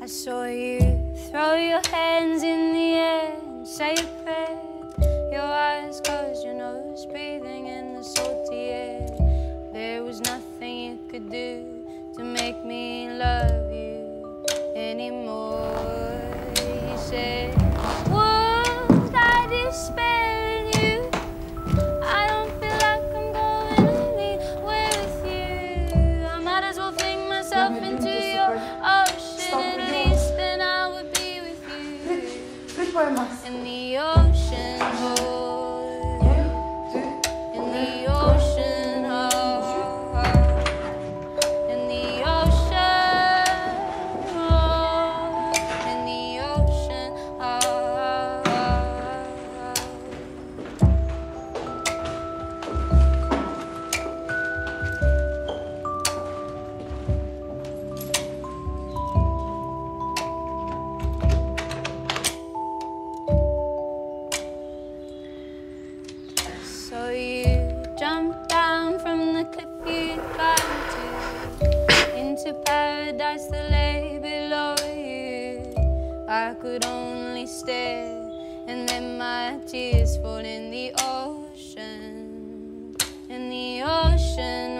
I saw you throw your hands in the air and do to make me love you anymore. You said, Would I despair in you? I don't feel like I'm going anywhere with you. I might as well fling myself into your ocean. At least then I would be with you. In the ocean, oh. To paradise that lay below you. I could only stare and then my tears fall in the ocean, in the ocean.